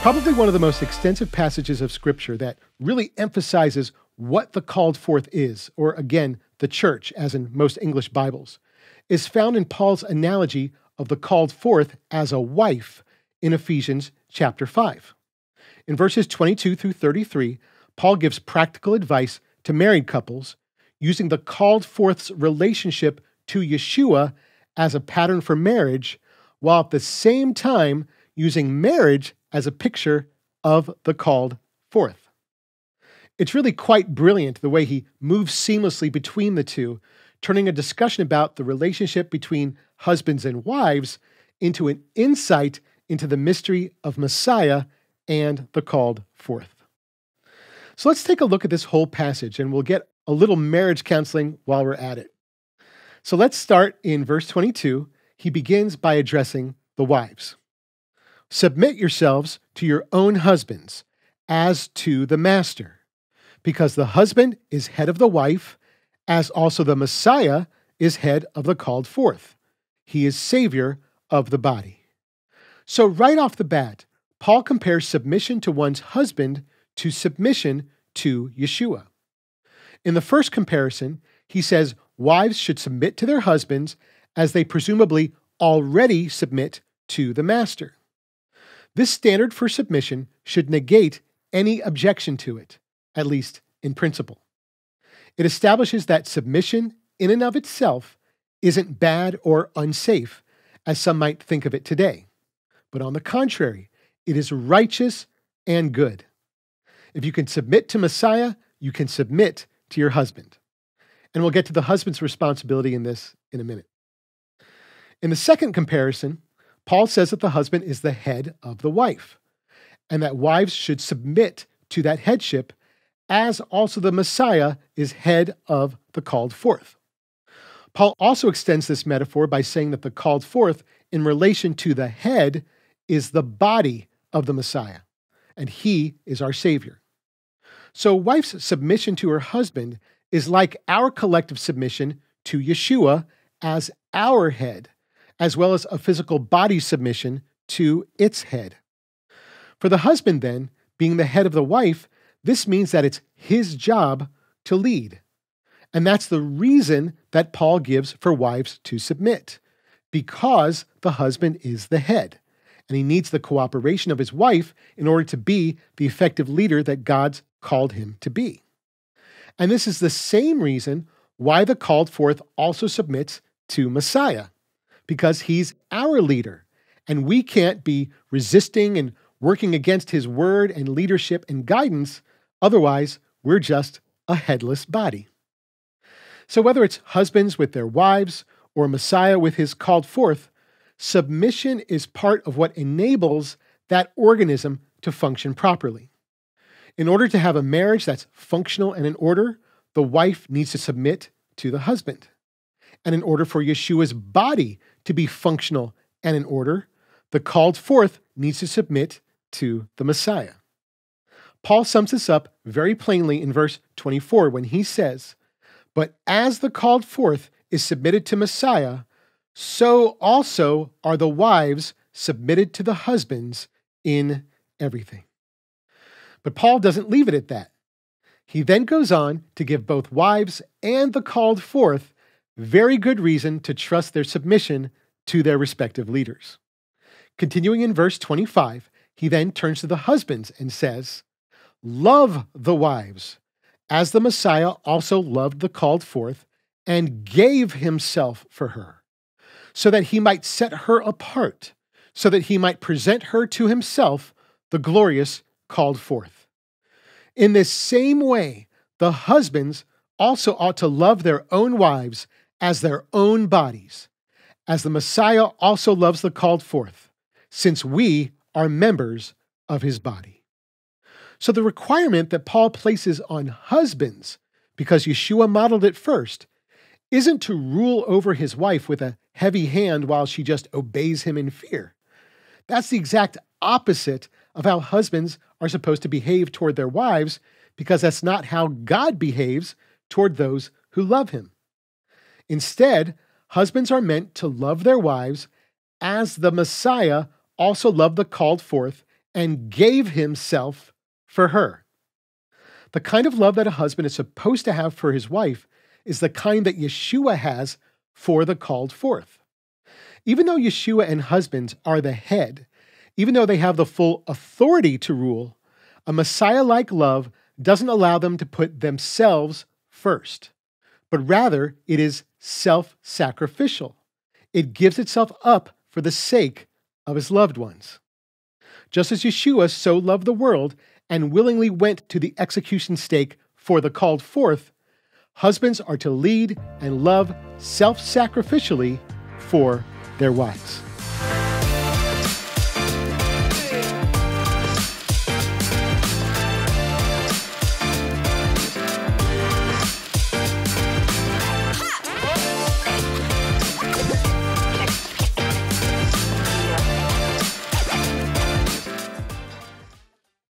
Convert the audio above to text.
Probably one of the most extensive passages of Scripture that really emphasizes what the called forth is, or again, the church, as in most English Bibles, is found in Paul's analogy of the called forth as a wife in Ephesians chapter 5. In verses 22 through 33, Paul gives practical advice to married couples using the called forth's relationship to Yeshua as a pattern for marriage, while at the same time using marriage as a picture of the called forth. It's really quite brilliant the way he moves seamlessly between the two, turning a discussion about the relationship between husbands and wives into an insight into the mystery of Messiah and the called forth. So let's take a look at this whole passage and we'll get a little marriage counseling while we're at it. So let's start in verse 22. He begins by addressing the wives. Submit yourselves to your own husbands as to the master, because the husband is head of the wife, as also the Messiah is head of the called forth. He is Savior of the body. So, right off the bat, Paul compares submission to one's husband to submission to Yeshua. In the first comparison, he says wives should submit to their husbands as they presumably already submit to the master. This standard for submission should negate any objection to it, at least in principle. It establishes that submission, in and of itself, isn't bad or unsafe, as some might think of it today. But on the contrary, it is righteous and good. If you can submit to Messiah, you can submit to your husband. And we'll get to the husband's responsibility in this in a minute. In the second comparison, Paul says that the husband is the head of the wife, and that wives should submit to that headship, as also the Messiah is head of the called forth. Paul also extends this metaphor by saying that the called forth, in relation to the head, is the body of the Messiah, and he is our Savior. So, wife's submission to her husband is like our collective submission to Yeshua as our head, as well as a physical body submission to its head. For the husband, then, being the head of the wife, this means that it's his job to lead. And that's the reason that Paul gives for wives to submit, because the husband is the head and he needs the cooperation of his wife in order to be the effective leader that God's called him to be. And this is the same reason why the called forth also submits to Messiah, because he's our leader, and we can't be resisting and working against his word and leadership and guidance, otherwise, we're just a headless body. So, whether it's husbands with their wives or Messiah with his called forth, submission is part of what enables that organism to function properly. In order to have a marriage that's functional and in order, the wife needs to submit to the husband. And in order for Yeshua's body to be functional and in order, the called forth needs to submit to the Messiah. Paul sums this up very plainly in verse 24 when he says, But as the called forth is submitted to Messiah, so also are the wives submitted to the husbands in everything. But Paul doesn't leave it at that. He then goes on to give both wives and the called forth very good reason to trust their submission to their respective leaders. Continuing in verse 25, he then turns to the husbands and says, Love the wives, as the Messiah also loved the called forth and gave himself for her so that he might set her apart, so that he might present her to himself, the glorious called forth. In this same way, the husbands also ought to love their own wives as their own bodies, as the Messiah also loves the called forth, since we are members of his body. So the requirement that Paul places on husbands, because Yeshua modeled it first, isn't to rule over his wife with a heavy hand while she just obeys him in fear. That's the exact opposite of how husbands are supposed to behave toward their wives, because that's not how God behaves toward those who love him. Instead, husbands are meant to love their wives as the Messiah also loved the called forth and gave himself for her. The kind of love that a husband is supposed to have for his wife is the kind that Yeshua has for the called forth. Even though Yeshua and husbands are the head, even though they have the full authority to rule, a Messiah like love doesn't allow them to put themselves first, but rather it is self sacrificial. It gives itself up for the sake of his loved ones. Just as Yeshua so loved the world and willingly went to the execution stake for the called forth, husbands are to lead and love self sacrificially for their wives.